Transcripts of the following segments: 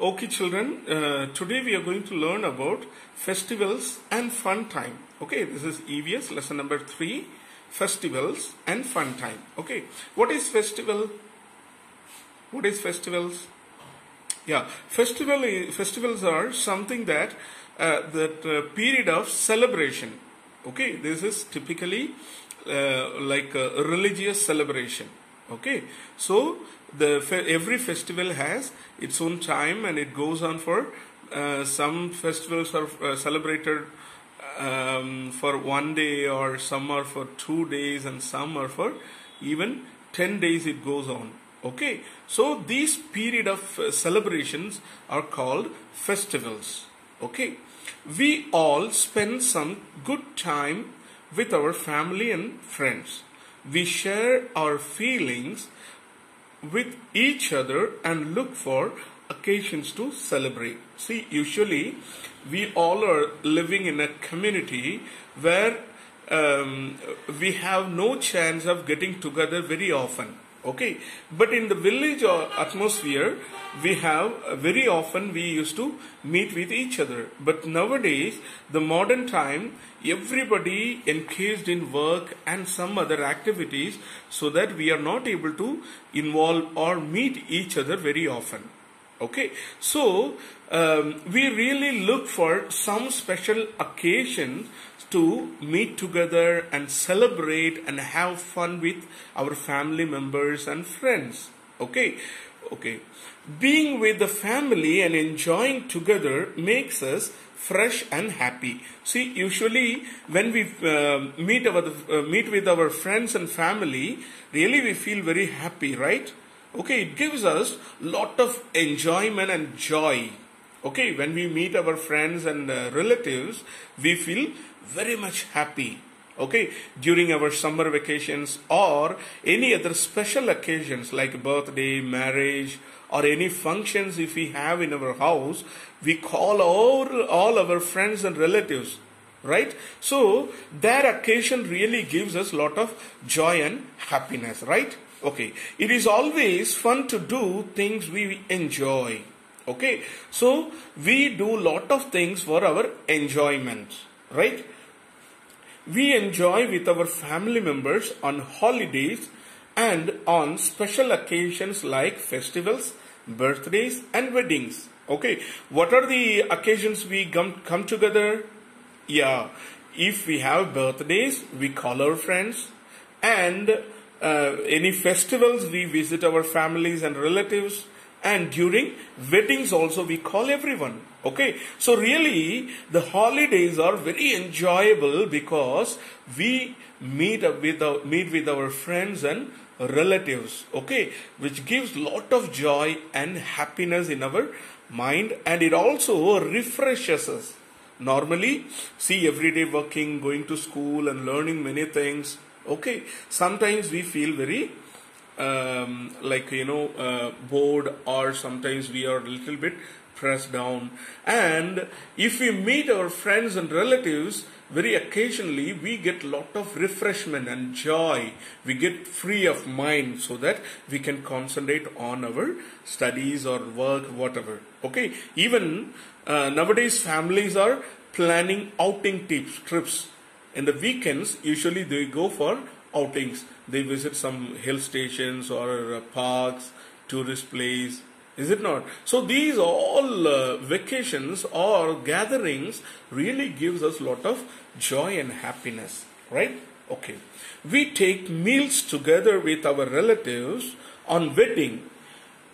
Okay, children, uh, today we are going to learn about festivals and fun time. Okay, this is EVS lesson number three festivals and fun time. Okay, what is festival? What is festivals? Yeah, festival festivals are something that uh, that uh, period of celebration. Okay, this is typically uh, like a religious celebration. Okay, so the every festival has its own time and it goes on for uh, some festivals are uh, celebrated um, for one day or some are for two days and some are for even 10 days it goes on. Okay. So these period of uh, celebrations are called festivals. Okay. We all spend some good time with our family and friends we share our feelings with each other and look for occasions to celebrate. See, usually we all are living in a community where um, we have no chance of getting together very often. Okay, but in the village or atmosphere, we have uh, very often we used to meet with each other. But nowadays, the modern time, everybody engaged in work and some other activities, so that we are not able to involve or meet each other very often. Okay, so um, we really look for some special occasions to meet together and celebrate and have fun with our family members and friends. Okay, okay. Being with the family and enjoying together makes us fresh and happy. See, usually when we uh, meet our uh, meet with our friends and family, really we feel very happy, right? Okay, it gives us lot of enjoyment and joy. Okay, when we meet our friends and uh, relatives, we feel very much happy. Okay, during our summer vacations or any other special occasions like birthday, marriage, or any functions if we have in our house, we call all, all our friends and relatives right? So that occasion really gives us lot of joy and happiness right? Okay it is always fun to do things we enjoy okay? So we do lot of things for our enjoyment right we enjoy with our family members on holidays and on special occasions like festivals birthdays and weddings. Okay what are the occasions we come, come together? Yeah, if we have birthdays, we call our friends, and uh, any festivals, we visit our families and relatives, and during weddings also we call everyone. Okay, so really the holidays are very enjoyable because we meet with our, meet with our friends and relatives. Okay, which gives lot of joy and happiness in our mind, and it also refreshes us normally see everyday working going to school and learning many things okay sometimes we feel very um, like you know uh, bored or sometimes we are a little bit pressed down. And if we meet our friends and relatives very occasionally we get a lot of refreshment and joy. We get free of mind so that we can concentrate on our studies or work whatever. Okay? Even uh, nowadays families are planning outing tips, trips. In the weekends usually they go for outings. They visit some hill stations or uh, parks tourist place is it not? So these all uh, vacations or gatherings really gives us lot of joy and happiness right? Okay. We take meals together with our relatives on wedding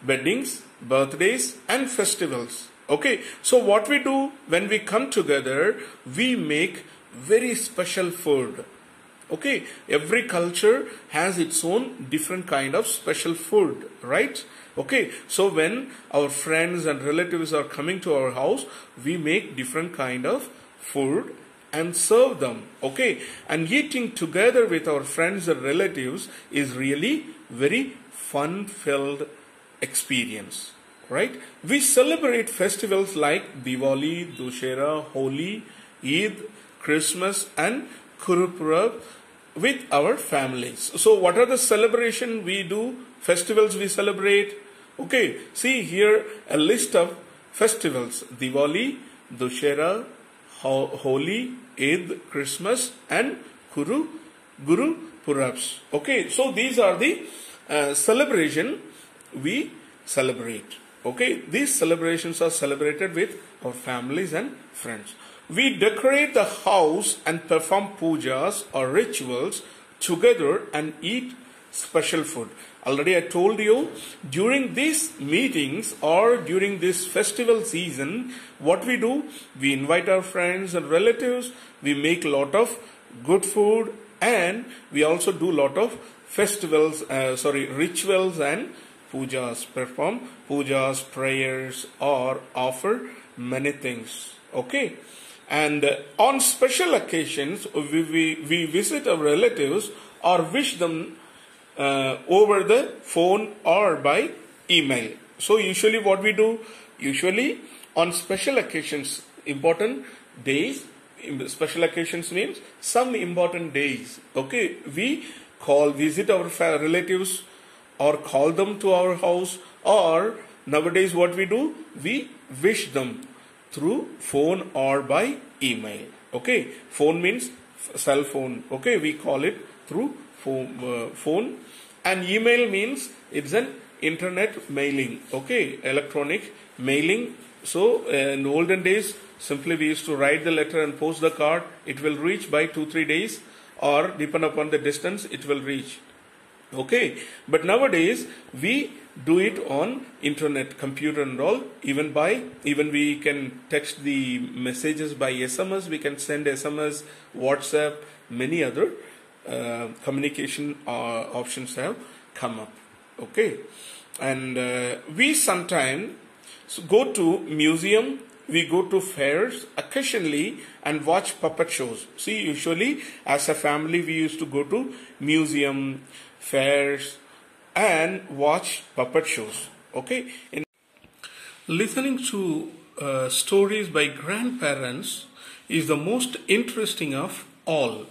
weddings birthdays and festivals. Okay. So what we do when we come together we make very special food okay every culture has its own different kind of special food right? Okay so when our friends and relatives are coming to our house we make different kind of food and serve them okay? And eating together with our friends and relatives is really very fun filled experience right? We celebrate festivals like diwali dussehra holi eid christmas and Gurupurab with our families. So, what are the celebration we do? Festivals we celebrate. Okay, see here a list of festivals Diwali, Dussehra, Holi, Eid, Christmas, and Guru Guru Purabs. Okay, so these are the uh, celebration we celebrate. Okay, these celebrations are celebrated with our families and friends. We decorate the house and perform pujas or rituals together and eat special food. Already I told you during these meetings or during this festival season, what we do, we invite our friends and relatives, we make a lot of good food and we also do a lot of festivals, uh, sorry, rituals and pujas, perform pujas, prayers or offer many things. Okay. And on special occasions, we, we, we visit our relatives or wish them uh, over the phone or by email. So usually what we do, usually on special occasions, important days, special occasions means some important days. Okay, we call, visit our relatives or call them to our house or nowadays what we do, we wish them through phone or by email. Okay, phone means cell phone. Okay, we call it through phone, uh, phone and email means it's an internet mailing. Okay, electronic mailing. So uh, in olden days, simply we used to write the letter and post the card. It will reach by two three days, or depend upon the distance, it will reach. Okay, but nowadays we do it on internet, computer and all. Even by even we can text the messages by SMS. We can send SMS, WhatsApp, many other uh, communication uh, options have come up. Okay, and uh, we sometimes go to museum. We go to fairs occasionally and watch puppet shows. See, usually as a family, we used to go to museum, fairs, and watch puppet shows. Okay, in listening to uh, stories by grandparents is the most interesting of all.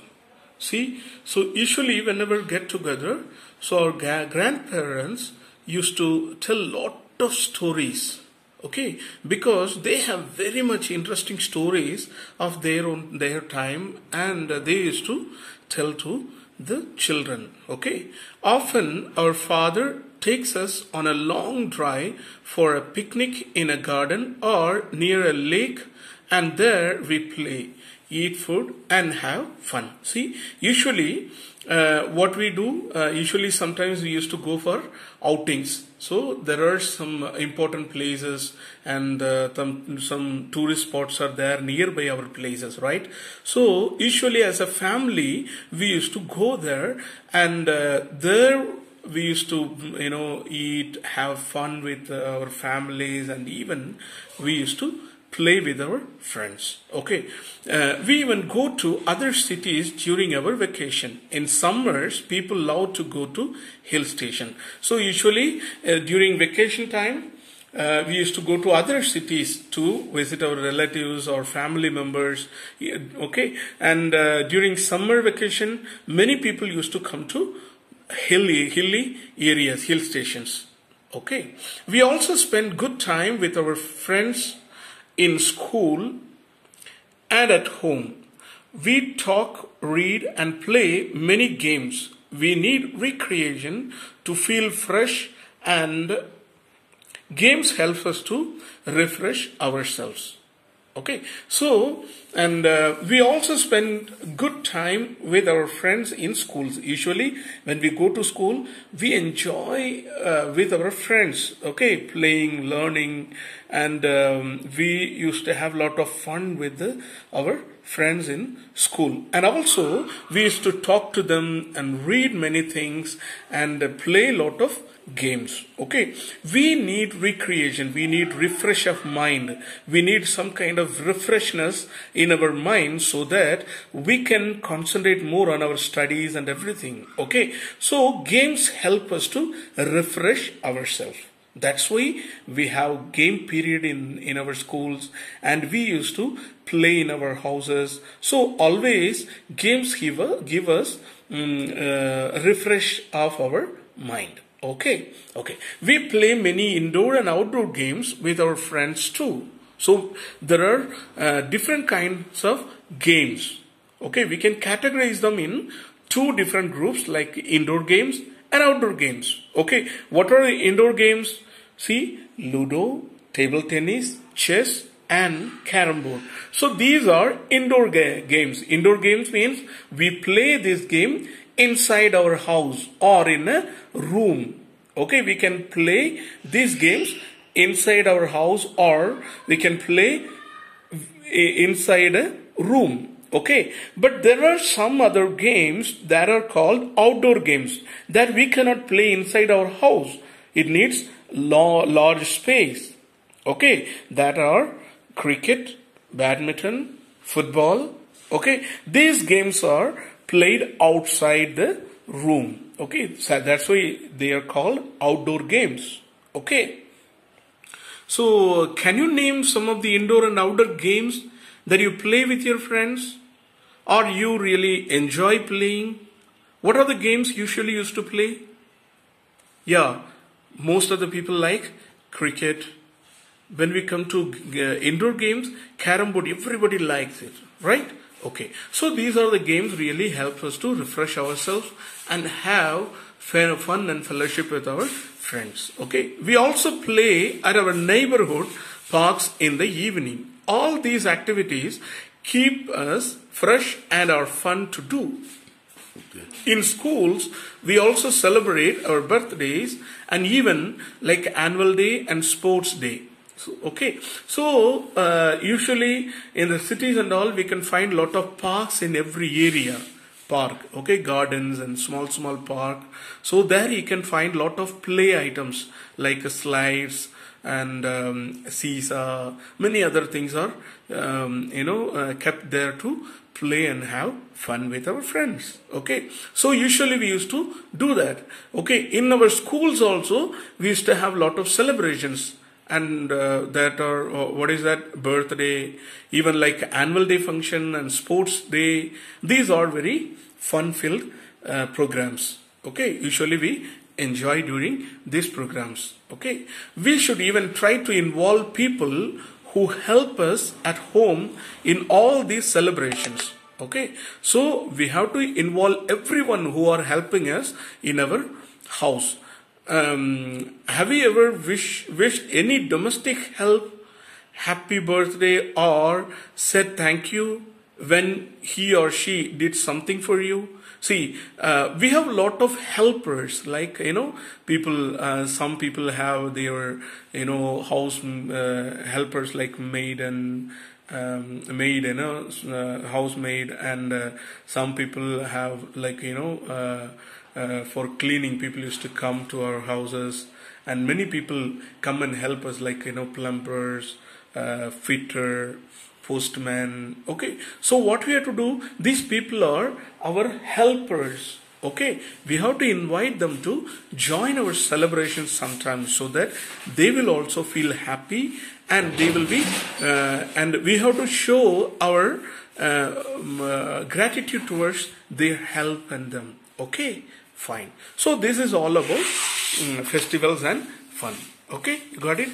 See, so usually whenever we get together, so our ga- grandparents used to tell lot of stories. Okay, because they have very much interesting stories of their own their time, and they used to tell to the children. Okay, often our father takes us on a long drive for a picnic in a garden or near a lake, and there we play eat food and have fun. See usually uh, what we do uh, usually sometimes we used to go for outings. So there are some important places and uh, some, some tourist spots are there nearby our places right? So usually as a family we used to go there and uh, there we used to you know eat have fun with our families and even we used to play with our friends. Okay, uh, we even go to other cities during our vacation. In summers, people love to go to hill station. So usually uh, during vacation time, uh, we used to go to other cities to visit our relatives or family members. Okay, and uh, during summer vacation, many people used to come to hilly hilly areas, hill stations. Okay, we also spend good time with our friends in school and at home. We talk, read, and play many games. We need recreation to feel fresh, and games help us to refresh ourselves. Okay, so and uh, we also spend good time with our friends in schools. Usually, when we go to school, we enjoy uh, with our friends. Okay, playing, learning, and um, we used to have a lot of fun with the, our friends in school. And also, we used to talk to them and read many things and uh, play a lot of games. Okay? We need recreation. We need refresh of mind. We need some kind of refreshness in our mind so that we can concentrate more on our studies and everything. Okay? So games help us to refresh ourselves. That's why we have game period in in our schools and we used to play in our houses. So always games give, give us um, uh, refresh of our mind Okay, okay. We play many indoor and outdoor games with our friends too. So there are uh, different kinds of games. Okay, we can categorize them in two different groups like indoor games and outdoor games. Okay, what are the indoor games? See, Ludo, table tennis, chess, and carom board. So these are indoor ga- games. Indoor games means we play this game inside our house or in a room. Okay, we can play these games inside our house or we can play inside a room. Okay, but there are some other games that are called outdoor games that we cannot play inside our house. It needs large space. Okay, that are cricket, badminton, football. Okay, these games are played outside the room. Okay, so that's why they are called outdoor games. Okay. So, can you name some of the indoor and outdoor games that you play with your friends or you really enjoy playing? What are the games usually used to play? Yeah, most of the people like cricket. When we come to uh, indoor games, carom board, everybody likes it, right? Okay, so these are the games really help us to refresh ourselves and have fun and fellowship with our friends. Okay, we also play at our neighborhood parks in the evening. All these activities keep us fresh and are fun to do. In schools, we also celebrate our birthdays and even like annual day and sports day. So, okay, so uh, usually in the cities and all, we can find lot of parks in every area. Park, okay, gardens and small small park. So there you can find lot of play items like slides and um, seesaw. Many other things are um, you know uh, kept there to play and have fun with our friends okay so usually we used to do that okay in our schools also we used to have lot of celebrations and uh, that are uh, what is that birthday even like annual day function and sports day these are very fun filled uh, programs. Okay? Usually we enjoy during these programs. Okay? We should even try to involve people who help us at home in all these celebrations. Okay? So we have to involve everyone who are helping us in our house um, have you ever wish, wished any domestic help happy birthday or said thank you when he or she did something for you? See, uh, we have a lot of helpers, like, you know, people, uh, some people have their, you know, house uh, helpers like maid and um, maid, you know, uh, housemaid, and uh, some people have like, you know, uh, for cleaning people used to come to our houses. And many people come and help us like you know plumbers uh, fitter postman. Okay so what we have to do these people are our helpers. Okay we have to invite them to join our celebrations sometimes so that they will also feel happy and they will be uh, and we have to show our uh, um, uh, gratitude towards their help and them. Okay Fine. So this is all about um, festivals and fun. Okay, you got it?